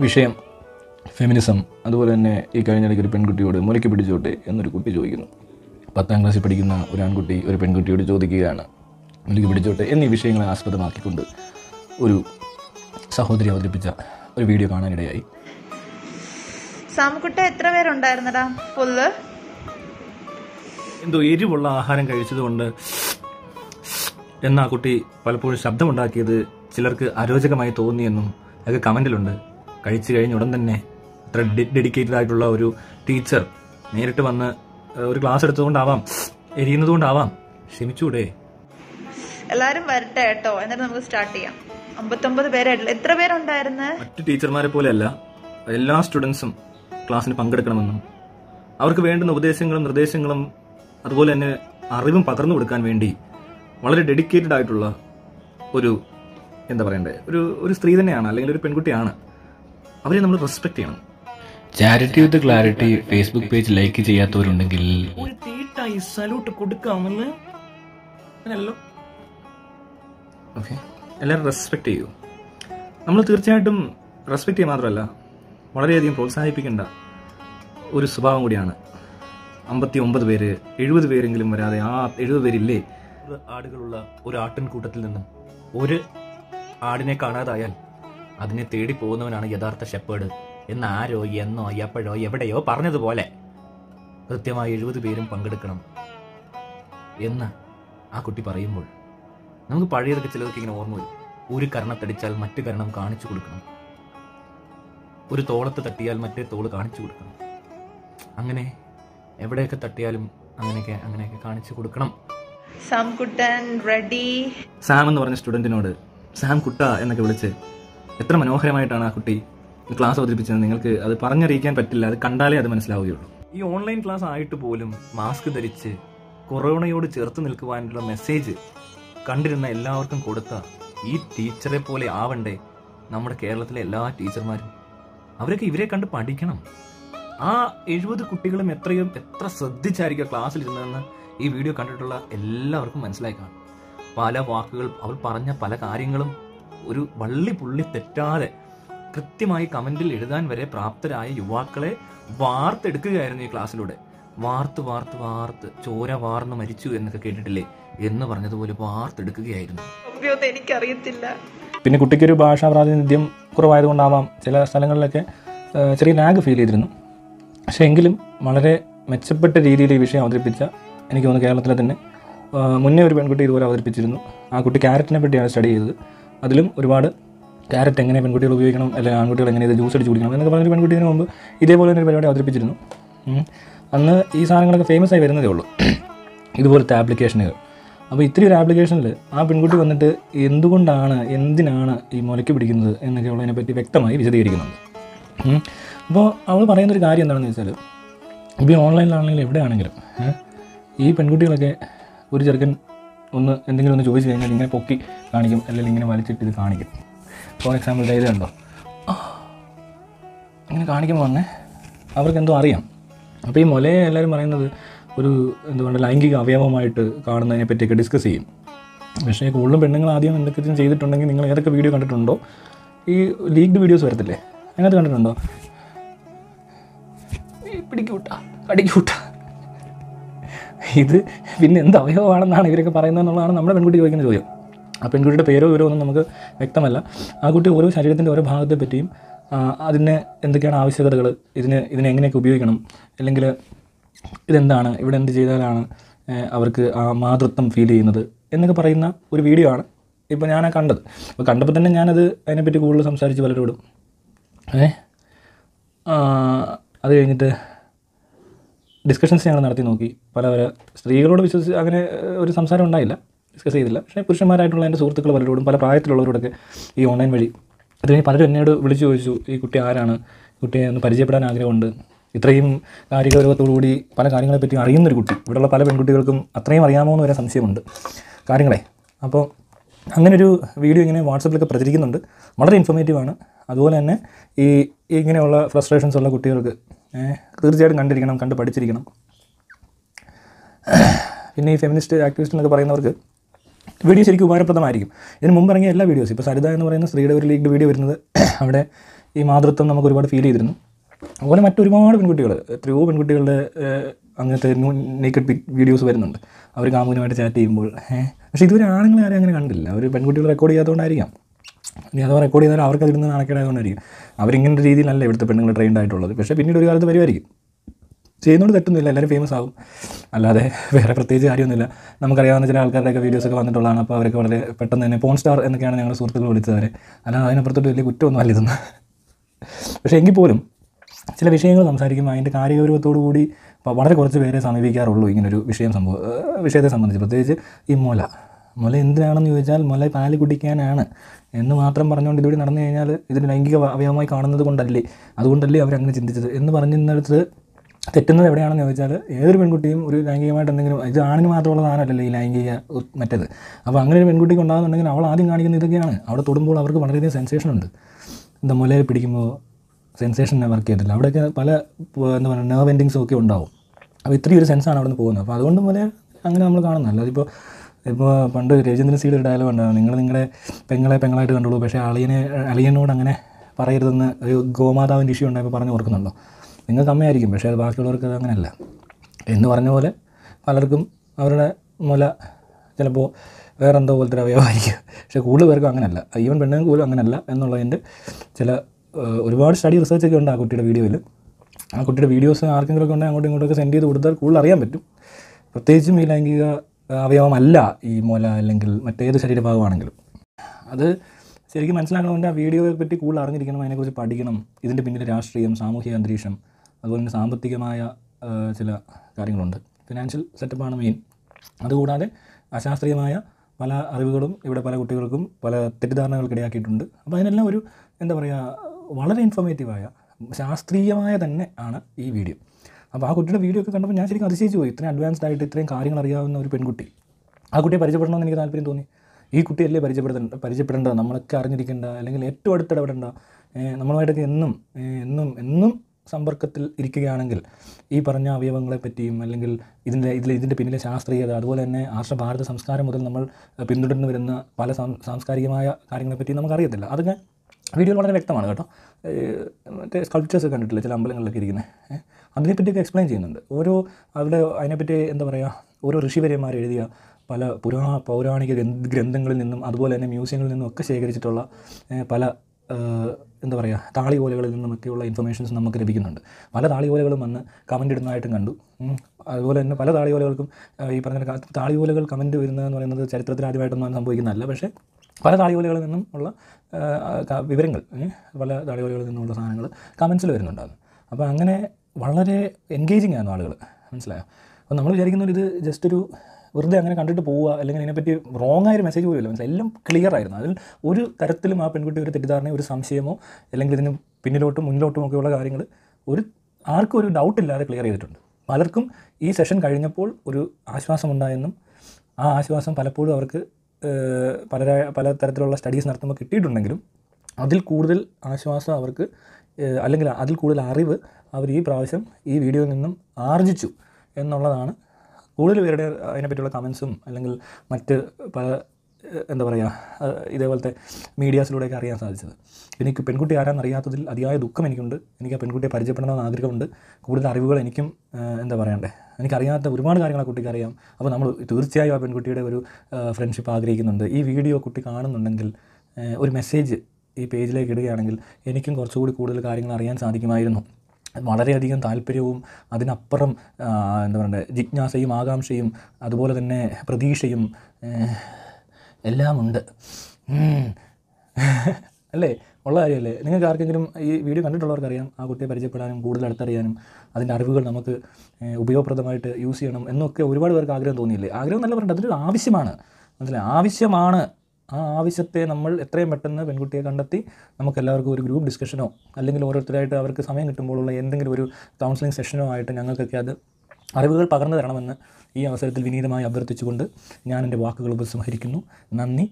വിഷയം ഫെമിനിസം അതുപോലെ തന്നെ ഈ കഴിഞ്ഞിടയ്ക്ക് ഒരു പെൺകുട്ടിയോട് മുലയ്ക്ക് പിടിച്ചോട്ടെ എന്നൊരു കുട്ടി ചോദിക്കുന്നു. പത്താം ക്ലാസ്സിൽ പഠിക്കുന്ന ഒരു ആൺകുട്ടി ഒരു പെൺകുട്ടിയോട് ചോദിക്കുകയാണ് മുലയ്ക്ക് പിടിച്ചോട്ടെ എന്നീ വിഷയങ്ങളെ ആസ്പദമാക്കിക്കൊണ്ട് ഒരു സഹോദരി അവതരിപ്പിച്ച ഒരു വീഡിയോ കാണാനിടയായി. സാമുക്കുട്ട എത്ര പേരുണ്ടായിരുന്നടാ പുല്ല്? എന്തോ എരിവുള്ള ആഹാരം കഴിച്ചതുകൊണ്ട് എന്ന ആ കുട്ടി പലപ്പോഴും ശബ്ദമുണ്ടാക്കിയത് ചിലർക്ക് അരോചകമായി തോന്നിയെന്നും അതൊക്കെ കമന്റിലുണ്ട്. കഴിച്ചു കഴിഞ്ഞ ഉടൻ തന്നെ അത്ര ഡെഡിക്കേറ്റഡ് ആയിട്ടുള്ള ഒരു ടീച്ചർ നേരിട്ട് വന്ന് ഒരു ക്ലാസ് എടുത്തതുകൊണ്ടാവാം എരിയുന്നതുകൊണ്ടാവാം. ക്ഷമിച്ചൂടെ. എല്ലാരും വരട്ടെ കേട്ടോ. എന്നിട്ട് നമുക്ക് സ്റ്റാർട്ട് ചെയ്യാം. അമ്പത്തൊമ്പത് പേരായിട്ടില്ല എത്ര പേരുണ്ടായിരുന്നു? മറ്റു ടീച്ചർമാരെ പോലെയല്ല. എല്ലാ സ്റ്റുഡൻസും ക്ലാസ്സിന് പങ്കെടുക്കണമെന്നും അവർക്ക് വേണ്ടുന്ന ഉപദേശങ്ങളും നിർദ്ദേശങ്ങളും അതുപോലെ തന്നെ അറിവും പകർന്നു കൊടുക്കാൻ വേണ്ടി വളരെ ഡെഡിക്കേറ്റഡ് ആയിട്ടുള്ള ഒരു എന്താ പറയണ്ടേ ഒരു ഒരു സ്ത്രീ തന്നെയാണ് അല്ലെങ്കിൽ ഒരു പെൺകുട്ടിയാണ്. അവരെ നമ്മൾ റെസ്പെക്ട് ചെയ്യണം. Charity with clarity Facebook page like ചെയ്യാത്തവരുണ്ടെങ്കിൽ ഒരു തീട്ടായി സല്യൂട്ട് കൊടുക്കാമെന്ന് അങ്ങനല്ലോ ഓക്കെ എല്ലാവരും റെസ്പെക്ട് ചെയ്യൂ. നമ്മൾ തീർച്ചയായിട്ടും റെസ്പെക്ട് ചെയ്യുക മാത്രമല്ല വളരെയധികം പ്രോത്സാഹിപ്പിക്കേണ്ട ഒരു സ്വഭാവം കൂടിയാണ്. അമ്പത്തി ഒമ്പത് പേര് എഴുപത് പേരെങ്കിലും വരാതെ ആ എഴുപത് പേരില്ലേ? ആടുകളുള്ള ഒരു ആട്ടിൻകൂട്ടത്തിൽ നിന്നും ഒരു ആടിനെ കാണാതായാൽ അതിനെ തേടി പോകുന്നവനാണ് യഥാർത്ഥ ഷെപ്പേഡ്. എന്ന് ആരോ എന്നോ എപ്പോഴോ എവിടെയോ പറഞ്ഞതുപോലെ കൃത്യമായി എഴുപത് പേരും പങ്കെടുക്കണം എന്ന് ആ കുട്ടി പറയുമ്പോൾ നമുക്ക് പഴയതൊക്കെ ചിലതൊക്കെ ഇങ്ങനെ ഓർമ്മ വരും. ഒരു കരണത്തടിച്ചാൽ മറ്റു കരണം കാണിച്ചു കൊടുക്കണം. ഒരു തോളത്ത് തട്ടിയാൽ മറ്റേ തോൾ കാണിച്ചു കൊടുക്കണം. അങ്ങനെ എവിടെയൊക്കെ തട്ടിയാലും അങ്ങനെയൊക്കെ അങ്ങനെയൊക്കെ കാണിച്ചു കൊടുക്കണം. സാം കുട്ടൻ റെഡി സാം എന്ന് പറഞ്ഞ സ്റ്റുഡന്റിനോട് സാം കുട്ട എന്നൊക്കെ വിളിച്ച് എത്ര മനോഹരമായിട്ടാണ് ആ കുട്ടി ക്ലാസ് അവതരിപ്പിച്ചത് നിങ്ങൾക്ക് അത് പറഞ്ഞറിയിക്കാൻ പറ്റില്ല അത് കണ്ടാലേ അത് മനസ്സിലാവുകയുള്ളൂ. ഈ ഓൺലൈൻ ക്ലാസ് ആയിട്ട് പോലും മാസ്ക് ധരിച്ച് കൊറോണയോട് ചേർത്ത് നിൽക്കുവാനുള്ള മെസ്സേജ് കണ്ടിരുന്ന എല്ലാവർക്കും കൊടുത്ത ഈ ടീച്ചറെ പോലെ ആവണ്ടേ നമ്മുടെ കേരളത്തിലെ എല്ലാ ടീച്ചർമാരും അവരൊക്കെ ഇവരെ കണ്ട് പഠിക്കണം. ആ എഴുപത് കുട്ടികളും എത്രയും എത്ര ശ്രദ്ധിച്ചായിരിക്കും ക്ലാസ്സിൽ ഇരുന്നതെന്ന് ഈ വീഡിയോ കണ്ടിട്ടുള്ള എല്ലാവർക്കും മനസ്സിലായി കാണും. പല വാക്കുകൾ അവർ പറഞ്ഞ പല കാര്യങ്ങളും ഒരു വള്ളി പുള്ളി തെറ്റാതെ കൃത്യമായി കമന്റിൽ എഴുതാൻ വരെ പ്രാപ്തരായ യുവാക്കളെ വാർത്തെടുക്കുകയായിരുന്നു ഈ ക്ലാസ്സിലൂടെ. വാർത്ത് വാർത്ത് വാർത്ത്. ചോര വാർന്ന് മരിച്ചു എന്നൊക്കെ കേട്ടിട്ടില്ലേ? എന്ന് പറഞ്ഞതുപോലെ വാർത്തെടുക്കുകയായിരുന്നു. എനിക്കറിയത്തില്ല. പിന്നെ കുട്ടിക്കൊരു ഭാഷാ പ്രാതിനിധ്യം കുറവായതുകൊണ്ടാവാം ചില സ്ഥലങ്ങളിലൊക്കെ ചെറിയ ലാഗ് ഫീൽ ചെയ്തിരുന്നു. പക്ഷേ എങ്കിലും വളരെ മെച്ചപ്പെട്ട രീതിയിൽ ഈ വിഷയം അവതരിപ്പിച്ച എനിക്ക് തോന്നുന്നു കേരളത്തിലെ തന്നെ മുന്നേ ഒരു പെൺകുട്ടി ഇതുപോലെ അവതരിപ്പിച്ചിരുന്നു. ആ കുട്ടി ക്യാരറ്റിനെ പറ്റിയാണ് സ്റ്റഡി ചെയ്തത്. അതിലും ഒരുപാട് ക്യാരറ്റ് എങ്ങനെ പെൺകുട്ടികൾ ഉപയോഗിക്കണം അല്ലെങ്കിൽ ആൺകുട്ടികൾ എങ്ങനെ ഇത് ജ്യൂസ് അടിച്ച് കുടിക്കണം എന്നൊക്കെ പറഞ്ഞൊരു പെൺകുട്ടി ഇതിന് മുമ്പ് ഇതേപോലെ തന്നെ ഒരു പരിപാടി അവതരിപ്പിച്ചിരുന്നു. അന്ന് ഈ സാധനങ്ങളൊക്കെ ഫേമസ് ആയി വരുന്നതേ ഉള്ളൂ. ഇതുപോലത്തെ ആപ്ലിക്കേഷനുകൾ അപ്പോൾ ഇത്തിരി ഒരു ആപ്ലിക്കേഷനിൽ ആ പെൺകുട്ടി വന്നിട്ട് എന്തുകൊണ്ടാണ് എന്തിനാണ് ഈ മുലയ്ക്ക് പിടിക്കുന്നത് എന്നൊക്കെയുള്ളതിനെ പറ്റി വ്യക്തമായി വിശദീകരിക്കുന്നുണ്ട്. അപ്പോൾ അവൾ പറയുന്നൊരു കാര്യം എന്താണെന്ന് വെച്ചാൽ ഇപ്പോൾ ഓൺലൈനിലാണെങ്കിലും എവിടെയാണെങ്കിലും ഈ പെൺകുട്ടികളൊക്കെ ഒരു ചെറുക്കൻ ഒന്ന് എന്തെങ്കിലും ഒന്ന് ചോദിച്ചു കഴിഞ്ഞാൽ ഇങ്ങനെ പൊക്കി കാണിക്കും അല്ലെങ്കിൽ ഇങ്ങനെ വലിച്ചിട്ട് ഇത് കാണിക്കും. ഫോർ എക്സാമ്പിൾ ഇത് കണ്ടോ? ഇങ്ങനെ കാണിക്കുമ്പോൾ തന്നെ അവർക്ക് എന്തോ അറിയാം. അപ്പോൾ ഈ മുലയെ എല്ലാവരും പറയുന്നത് ഒരു എന്താ പറയുക ലൈംഗിക അവയവമായിട്ട് കാണുന്നതിനെ പറ്റിയൊക്കെ ഡിസ്കസ് ചെയ്യും. പക്ഷേ കൂടുതലും പെണ്ണുങ്ങൾ ആദ്യം എന്തൊക്കെ ചെയ്തിട്ടുണ്ടെങ്കിൽ നിങ്ങൾ ഏതൊക്കെ വീഡിയോ കണ്ടിട്ടുണ്ടോ? ഈ ലീഗ്ഡ് വീഡിയോസ് വരത്തില്ലേ? അങ്ങനത്തെ കണ്ടിട്ടുണ്ടോ? പിടിക്കൂട്ട കടിക്കൂട്ട. ഇത് പിന്നെ എന്ത് അവയവമാണെന്നാണ് ഇവരൊക്കെ പറയുന്നത് എന്നുള്ളതാണ് നമ്മുടെ പെൺകുട്ടി ചോദിക്കുന്ന ചോദ്യം. ആ പെൺകുട്ടിയുടെ പേരോ വിവരോ ഒന്നും നമുക്ക് വ്യക്തമല്ല. ആ കുട്ടി ഓരോ ശരീരത്തിന്റെ ഓരോ ഭാഗത്തെ പറ്റിയും അതിനെ എന്തൊക്കെയാണ് ആവശ്യകതകൾ ഇതിന് ഇതിനെ എങ്ങനെയൊക്കെ ഉപയോഗിക്കണം അല്ലെങ്കിൽ ഇതെന്താണ് ഇവിടെ എന്ത് ചെയ്താലാണ് അവർക്ക് ആ മാതൃത്വം ഫീൽ ചെയ്യുന്നത് എന്നൊക്കെ പറയുന്ന ഒരു വീഡിയോ ആണ് ഇപ്പോൾ ഞാൻ ആ കണ്ടത്. അപ്പോൾ കണ്ടപ്പോൾ തന്നെ ഞാനത് അതിനെപ്പറ്റി കൂടുതൽ സംസാരിച്ച് പലരോടും. ഏ? അത് കഴിഞ്ഞിട്ട് ഡിസ്കഷൻസ് ഞങ്ങൾ നടത്തി നോക്കി. പല പല സ്ത്രീകളോട് വിശ്വസിച്ച് അങ്ങനെ ഒരു സംസാരം ഉണ്ടായില്ല. ഡിസ്കസ് ചെയ്തില്ല. പക്ഷേ പുരുഷന്മാരായിട്ടുള്ള എന്റെ സുഹൃത്തുക്കൾ പലരോടും പല പ്രായത്തിലുള്ളവരോടൊക്കെ ഈ ഓൺലൈൻ വഴി അത് കഴിഞ്ഞ് പലരും എന്നോട് വിളിച്ചു ചോദിച്ചു ഈ കുട്ടി ആരാണ്? കുട്ടിയെ ഒന്ന് പരിചയപ്പെടാൻ ആഗ്രഹമുണ്ട്. ഇത്രയും കാരികൗരവത്തോടുകൂടി പല കാര്യങ്ങളെപ്പറ്റി അറിയുന്നൊരു കുട്ടി. ഇവിടെയുള്ള പല പെൺകുട്ടികൾക്കും അത്രയും അറിയാമോ എന്ന് വരെ സംശയമുണ്ട്. കാര്യങ്ങളെ. അപ്പോൾ അങ്ങനൊരു വീഡിയോ ഇങ്ങനെ വാട്സപ്പിലൊക്കെ പ്രചരിക്കുന്നുണ്ട്. വളരെ ഇൻഫോർമേറ്റീവ് ആണ്. അതുപോലെ തന്നെ ഈ ഇങ്ങനെയുള്ള ഫ്രസ്ട്രേഷൻസ് ഉള്ള കുട്ടികൾക്ക് തീർച്ചയായിട്ടും കണ്ടിരിക്കണം കണ്ട് പഠിച്ചിരിക്കണം. പിന്നെ ഈ ഫെമിനിസ്റ്റ് ആക്ടിവിസ്റ്റ് എന്നൊക്കെ പറയുന്നവർക്ക് വീഡിയോ ശരിക്കും ഉപകാരപ്രദമായിരിക്കും. ഇതിന് മുമ്പ് ഇറങ്ങിയ എല്ലാ വീഡിയോസും ഇപ്പോൾ സരിത എന്ന് പറയുന്ന സ്ത്രീയുടെ ഒരു ലീഗ് വീഡിയോ വരുന്നത് അവിടെ ഈ മാതൃത്വം നമുക്ക് ഒരുപാട് ഫീൽ ചെയ്തിരുന്നു. അതുപോലെ മറ്റൊരുപാട് പെൺകുട്ടികൾ എത്രയോ പെൺകുട്ടികളുടെ അങ്ങനത്തെ നേക്കഡ് വീഡിയോസ് വരുന്നുണ്ട്. അവർ കാമുകനുമായിട്ട് ചാറ്റ് ചെയ്യുമ്പോൾ. പക്ഷേ ഇതുവരെ ആണുങ്ങളെ ആരും അങ്ങനെ കണ്ടില്ല അവർ പെൺകുട്ടികൾ റെക്കോർഡ് ചെയ്യാത്തതുകൊണ്ടായിരിക്കാം. ഇനി അഥവാ റെക്കോർഡ് ചെയ്താൽ അവർക്ക് അതിരുന്ന് നാണക്കേടായതുകൊണ്ടായിരിക്കും. അവരിങ്ങനത്തെ രീതിയിലല്ല ഇവിടുത്തെ പെണ്ണുങ്ങൾ ട്രെയിൻഡ് ആയിട്ടുള്ളത്. പക്ഷേ പിന്നീട് ഒരു കാലത്ത് വരുമായിരിക്കും ചെയ്യുന്നതുകൊണ്ട് തെറ്റൊന്നുമില്ല എല്ലാവരും ഫേമസ് ആകും അല്ലാതെ വേറെ പ്രത്യേകിച്ച് കാര്യമൊന്നുമില്ല. നമുക്കറിയാവുന്ന ചില ആൾക്കാരുടെയൊക്കെ വീഡിയോസൊക്കെ വന്നിട്ടുള്ളതാണ്. അപ്പോൾ അവരൊക്കെ വളരെ പെട്ടെന്ന് തന്നെ പോൺ സ്റ്റാർ എന്നൊക്കെയാണ് ഞങ്ങളുടെ സുഹൃത്തുക്കൾ വിളിച്ചത് അവരെ. അല്ലാതെ അതിനപ്പുറത്തോട്ട് വലിയ കുറ്റമൊന്നും അല്ല ഇതൊന്നും. പക്ഷേ എങ്കിൽ പോലും ചില വിഷയങ്ങൾ സംസാരിക്കുമ്പോൾ അതിന്റെ കാര്യഗൗരവത്തോടു കൂടി വളരെ കുറച്ച് പേരെ സമീപിക്കാറുള്ളൂ ഇങ്ങനൊരു വിഷയം സംഭവം വിഷയത്തെ സംബന്ധിച്ച്. പ്രത്യേകിച്ച് ഈ മുല. മുല എന്തിനാണെന്ന് ചോദിച്ചാൽ മുല പാൽ കുടിക്കാനാണ് എന്ന് മാത്രം പറഞ്ഞുകൊണ്ട് ഇതുവഴി നടന്നു കഴിഞ്ഞാൽ ഇതിന് ലൈംഗിക അവ- അവയവമായി കാണുന്നത് കൊണ്ടല്ലേ? അതുകൊണ്ടല്ലേ അവരങ്ങനെ ചിന്തിച്ചത്? എന്ന് പറഞ്ഞിരുന്നിടത്ത് തെറ്റുന്നത് എവിടെയാണെന്ന് ചോദിച്ചാൽ ഏതൊരു പെൺകുട്ടിയും ഒരു ലൈംഗികമായിട്ട് എന്തെങ്കിലും ഇത് ആണിന് മാത്രമുള്ള സാധനമല്ലല്ലോ ഈ ലൈംഗിക മറ്റേത്. അപ്പോൾ അങ്ങനെ ഒരു പെൺകുട്ടിക്ക് ഉണ്ടാകുന്നുണ്ടെങ്കിൽ അവൾ ആദ്യം കാണിക്കുന്ന ഇതൊക്കെയാണ്. അവിടെ തൊടുമ്പോൾ അവർക്ക് വളരെയധികം സെൻസേഷൻ ഉണ്ട്. എന്താ മുലയിൽ പിടിക്കുമ്പോൾ സെൻസേഷൻ വർക്ക് ചെയ്തില്ല അവിടെയൊക്കെ പല എന്താ പറയുക നെർവ് എൻഡിങ്സും ഒക്കെ ഉണ്ടാവും. അപ്പോൾ ഇത്രയും ഒരു സെൻസാണ് അവിടെ നിന്ന് പോകുന്നത്. അപ്പോൾ അതുകൊണ്ട് മുതലേ അങ്ങനെ നമ്മൾ കാണുന്നതല്ല അല്ലാതെ ഇപ്പോൾ പണ്ട് രജേന്ദ്രൻ സീഡ് ഡയലോഗ് ഉണ്ടാകും നിങ്ങൾ നിങ്ങളുടെ പെങ്ങളെ പെങ്ങളായിട്ട് കണ്ടുള്ളൂ പക്ഷേ അളിയനെ അളിയനോട് അങ്ങനെ പറയരുതെന്ന് ഒരു ഗോമാതാവിന്റെ ഇഷ്യൂ ഉണ്ടായപ്പോൾ പറഞ്ഞു ഓർക്കുന്നുണ്ടോ? നിങ്ങൾക്ക് അമ്മയായിരിക്കും. പക്ഷേ അത് ബാക്കിയുള്ളവർക്ക് അത് അങ്ങനെയല്ല എന്ന് പറഞ്ഞ പോലെ പലർക്കും അവരുടെ മുല ചിലപ്പോൾ വേറെ എന്തോ പോലത്തെ അവയവമായിരിക്കും. പക്ഷേ കൂടുതൽ പേർക്കും അങ്ങനെയല്ല ഈവൻ പെണ്ണുങ്ങൾക്ക് പോലും അങ്ങനെയല്ല എന്നുള്ളതിന്റെ ചില ഒരുപാട് സ്റ്റഡി റിസർച്ച് ഒക്കെ ഉണ്ട് ആ കുട്ടിയുടെ വീഡിയോയിൽ ആ കുട്ടിയുടെ വീഡിയോസ് ആർക്കെങ്കിലും ഒക്കെ ഉണ്ടെങ്കിൽ അങ്ങോട്ടും ഇങ്ങോട്ടൊക്കെ സെൻഡ് ചെയ്ത് കൊടുത്താൽ കൂടുതൽ അറിയാൻ പറ്റും. പ്രത്യേകിച്ചും ഈ ലൈംഗിക അവയവമല്ല ഈ മുല അല്ലെങ്കിൽ മറ്റേത് ശരീരഭാഗമാണെങ്കിലും. അത് ശരിക്കും മനസ്സിലാക്കണമെങ്കിൽ ആ വീഡിയോയെ പറ്റി കൂടുതൽ അറിഞ്ഞിരിക്കണം അതിനെക്കുറിച്ച് പഠിക്കണം ഇതിന്റെ പിന്നിലെ രാഷ്ട്രീയം സാമൂഹിക അന്തരീക്ഷം അതുപോലെ തന്നെ സാമ്പത്തികമായ ചില കാര്യങ്ങളുണ്ട്. ഫിനാൻഷ്യൽ സെറ്റപ്പാണ് മെയിൻ അതുകൂടാതെ അശാസ്ത്രീയമായ പല അറിവുകളും ഇവിടെ പല കുട്ടികൾക്കും പല തെറ്റിദ്ധാരണകൾക്കിടയാക്കിയിട്ടുണ്ട് അപ്പോൾ അതിനെല്ലാം ഒരു എന്താ പറയുക വളരെ ഇൻഫോർമേറ്റീവായ ശാസ്ത്രീയമായ തന്നെ ആണ് ഈ വീഡിയോ അപ്പോൾ ആ കുട്ടിയുടെ വീഡിയോ ഒക്കെ കണ്ടപ്പോൾ ഞാൻ ശരിക്കും അതിശയിച്ച് പോയി. ഇത്രയും അഡ്വാൻസ്ഡ് ആയിട്ട് ഇത്രയും കാര്യങ്ങൾ അറിയാവുന്ന ഒരു പെൺകുട്ടി. ആ കുട്ടിയെ പരിചയപ്പെടണമെന്ന് എനിക്ക് താല്പര്യം തോന്നി. ഈ കുട്ടിയല്ലേ പരിചയപ്പെടുത്തേണ്ട പരിചയപ്പെടേണ്ടത് നമ്മളൊക്കെ അറിഞ്ഞിരിക്കേണ്ട അല്ലെങ്കിൽ ഏറ്റവും അടുത്തിടപെടേണ്ട നമ്മളുമായിട്ടൊക്കെ എന്നും എന്നും എന്നും സമ്പർക്കത്തിൽ ഇരിക്കുകയാണെങ്കിൽ ഈ പറഞ്ഞ അവയവങ്ങളെ പറ്റിയും അല്ലെങ്കിൽ ഇതിന്റെ ഇതിൽ ഇതിന്റെ പിന്നിലെ ശാസ്ത്രീയത അതുപോലെ തന്നെ ആർഷ ഭാരത സംസ്കാരം മുതൽ നമ്മൾ പിന്തുടർന്നു വരുന്ന പല സാംസ്കാരികമായ കാര്യങ്ങളെപ്പറ്റി നമുക്കറിയത്തില്ല. അതൊക്കെ വീഡിയോയിൽ വളരെ വ്യക്തമാണ് കേട്ടോ. മറ്റേ സ്കൾപ്ചേഴ്സ് കണ്ടിട്ടില്ല? ചില അമ്പലങ്ങളിലൊക്കെ ഇരിക്കുന്നത് അതിനെപ്പറ്റിയൊക്കെ എക്സ്പ്ലെയിൻ ചെയ്യുന്നുണ്ട്. ഓരോ അവിടെ അതിനെപ്പറ്റി എന്താ പറയുക ഓരോ ഋഷിവര്യന്മാർ എഴുതിയ പല പുരാ പൗരാണിക ഗ്രന്ഥങ്ങളിൽ നിന്നും അതുപോലെ തന്നെ മ്യൂസിയങ്ങളിൽ നിന്നും ഒക്കെ ശേഖരിച്ചിട്ടുള്ള പല എന്താ പറയുക താളിയോലകളിൽ നിന്നുമൊക്കെയുള്ള ഇൻഫർമേഷൻസ് നമുക്ക് ലഭിക്കുന്നുണ്ട്. പല താളിയോലകളും വന്ന് കമന്റ് ഇടുന്നതായിട്ടും കണ്ടു. അതുപോലെ തന്നെ പല താളിയോലകൾക്കും ഈ പറഞ്ഞ താളി താളിയോലകൾ കമന്റ് വരുന്നതെന്ന് പറയുന്നത് ചരിത്രത്തിൽ ആദ്യമായിട്ടൊന്നും സംഭവിക്കുന്നതല്ല. പക്ഷേ പല താളിയോലകളിൽ നിന്നും ഉള്ള വിവരങ്ങൾ പല താളിയോലകളിൽ നിന്നുള്ള സാധനങ്ങൾ കമൻസിൽ വരുന്നുണ്ടാകും അപ്പോൾ അങ്ങനെ വളരെ എൻഗേജിങ് ആയിരുന്നു ആളുകൾ മനസ്സിലായോ? അപ്പോൾ നമ്മൾ വിചാരിക്കുന്നത് ഇത് ജസ്റ്റ് ഒരു വെറുതെ അങ്ങനെ കണ്ടിട്ട് പോവുക അല്ലെങ്കിൽ അതിനെപ്പറ്റി റോങ് ആയൊരു മെസ്സേജ് പോലും ഇല്ല. മനസ്സിലായി? എല്ലാം ക്ലിയർ ആയിരുന്നു. അതിൽ ഒരു തരത്തിലും ആ പെൺകുട്ടി ഒരു തെറ്റിദ്ധാരണയോ ഒരു സംശയമോ അല്ലെങ്കിൽ ഇതിന് പിന്നിലോട്ടും മുന്നിലോട്ടും ഒക്കെയുള്ള കാര്യങ്ങൾ ഒരു ആർക്കും ഒരു ഡൗട്ട് ഇല്ലാതെ ക്ലിയർ ചെയ്തിട്ടുണ്ട്. പലർക്കും ഈ സെഷൻ കഴിഞ്ഞപ്പോൾ ഒരു ആശ്വാസമുണ്ടായെന്നും ആ ആശ്വാസം പലപ്പോഴും അവർക്ക് പല പല തരത്തിലുള്ള സ്റ്റഡീസ് നടത്തുമ്പോൾ കിട്ടിയിട്ടുണ്ടെങ്കിലും അതിൽ കൂടുതൽ ആശ്വാസം അവർക്ക് അല്ലെങ്കിൽ അതിൽ കൂടുതൽ അറിവ് അവർ ഈ പ്രാവശ്യം ഈ വീഡിയോയിൽ നിന്നും ആർജിച്ചു എന്നുള്ളതാണ് കൂടുതൽ പേരുടെ അതിനെപ്പറ്റിയുള്ള കമൻസും അല്ലെങ്കിൽ മറ്റ് പല എന്താ പറയുക ഇതേപോലത്തെ മീഡിയാസിലൂടെയൊക്കെ അറിയാൻ സാധിച്ചത്. എനിക്ക് പെൺകുട്ടി ആരാന്ന് അറിയാത്തതിൽ അതിയായ ദുഃഖം എനിക്കുണ്ട്. എനിക്ക് ആ പെൺകുട്ടിയെ പരിചയപ്പെടണമെന്ന് ആഗ്രഹമുണ്ട്. കൂടുതൽ അറിവുകൾ എനിക്കും എന്താ പറയണ്ടേ എനിക്കറിയാത്ത ഒരുപാട് കാര്യങ്ങൾ ആ കുട്ടിക്ക് അറിയാം അപ്പോൾ നമ്മൾ തീർച്ചയായും ആ പെൺകുട്ടിയുടെ ഒരു ഫ്രണ്ട്ഷിപ്പ് ആഗ്രഹിക്കുന്നുണ്ട്. ഈ വീഡിയോ കുട്ടി കാണുന്നുണ്ടെങ്കിൽ ഒരു മെസ്സേജ് ഈ പേജിലേക്ക് ഇടുകയാണെങ്കിൽ എനിക്കും കുറച്ചുകൂടി കൂടുതൽ കാര്യങ്ങൾ അറിയാൻ സാധിക്കുമായിരുന്നു. വളരെയധികം താല്പര്യവും അതിനപ്പുറം എന്താ പറയണ്ടേ ജിജ്ഞാസയും ആകാംക്ഷയും അതുപോലെ തന്നെ പ്രതീക്ഷയും എല്ലാമുണ്ട്. അല്ലേ? ഉള്ള കാര്യമല്ലേ? നിങ്ങൾക്ക് ആർക്കെങ്കിലും ഈ വീഡിയോ കണ്ടിട്ടുള്ളവർക്കറിയാം ആ കുട്ടിയെ പരിചയപ്പെടാനും കൂടുതൽ അടുത്തറിയാനും അതിന്റെ അറിവുകൾ നമുക്ക് ഉപയോഗപ്രദമായിട്ട് യൂസ് ചെയ്യണം എന്നൊക്കെ ഒരുപാട് പേർക്ക് ആഗ്രഹം തോന്നിയില്ലേ? ആഗ്രഹം നല്ല പറഞ്ഞിട്ട് അതൊരു ആവശ്യമാണ്. മനസ്സിലായി? ആവശ്യമാണ്. ആ ആവശ്യത്തെ നമ്മൾ എത്രയും പെട്ടെന്ന് പെൺകുട്ടിയെ കണ്ടെത്തി നമുക്ക് എല്ലാവർക്കും ഒരു ഗ്രൂപ്പ് ഡിസ്കഷനോ അല്ലെങ്കിൽ ഓരോരുത്തരായിട്ട് അവർക്ക് സമയം കിട്ടുമ്പോഴുള്ള എന്തെങ്കിലും ഒരു കൗൺസിലിംഗ് സെഷനോ ആയിട്ട് ഞങ്ങൾക്കൊക്കെ അത് അറിവുകൾ പകർന്നു തരണമെന്ന് ഈ അവസരത്തിൽ വിനീതമായി അഭ്യർത്ഥിച്ചുകൊണ്ട് ഞാൻ എന്റെ വാക്കുകൾ ഉപസംഹരിക്കുന്നു. നന്ദി.